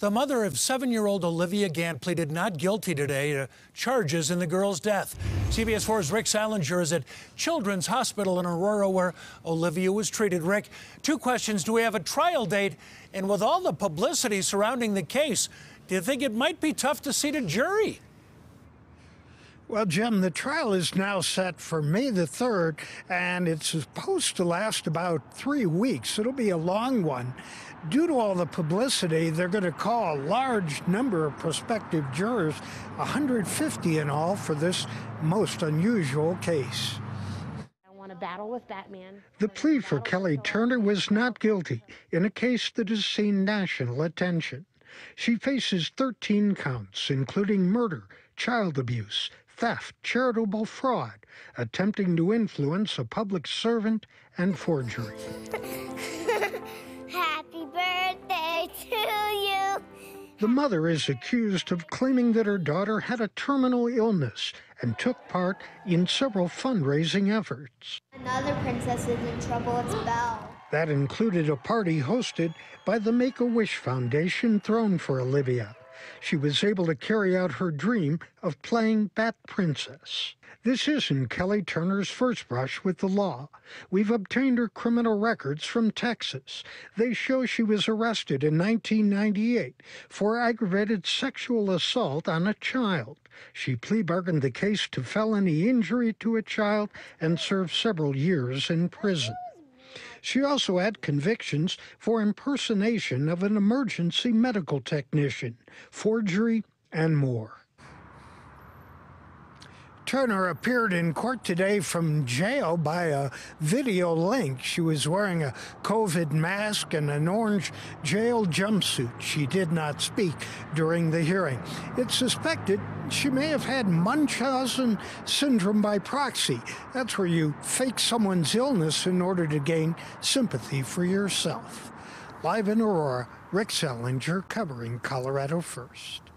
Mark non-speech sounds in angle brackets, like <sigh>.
The mother of seven year old Olivia Gant pleaded not guilty today to charges in the girl's death. CBS 4's Rick Sallinger is at Children's Hospital in Aurora where Olivia was treated. Rick, two questions. Do we have a trial date? And with all the publicity surrounding the case, do you think it might be tough to seat a jury? Well, Jim, the trial is now set for May the 3rd, and it's supposed to last about three weeks. It'll be a long one. Due to all the publicity, they're going to call a large number of prospective jurors, 150 in all, for this most unusual case. I want to battle with Batman. The plea for Kelly Turner was not guilty in a case that has seen national attention. She faces 13 counts, including murder, child abuse, theft, charitable fraud, attempting to influence a public servant, and forgery. <laughs> Happy birthday to you. The mother is accused of claiming that her daughter had a terminal illness and took part in several fundraising efforts. Another princess is in trouble. It's Belle. That included a party hosted by the Make a Wish Foundation thrown for Olivia. She was able to carry out her dream of playing Bat Princess. This isn't Kelly Turner's first brush with the law. We've obtained her criminal records from Texas. They show she was arrested in 1998 for aggravated sexual assault on a child. She plea bargained the case to felony injury to a child and served several years in prison. She also had convictions for impersonation of an emergency medical technician, forgery, and more. Turner appeared in court today from jail by a video link. She was wearing a COVID mask and an orange jail jumpsuit. She did not speak during the hearing. It's suspected she may have had Munchausen syndrome by proxy. That's where you fake someone's illness in order to gain sympathy for yourself. Live in Aurora, Rick Sallinger covering Colorado First.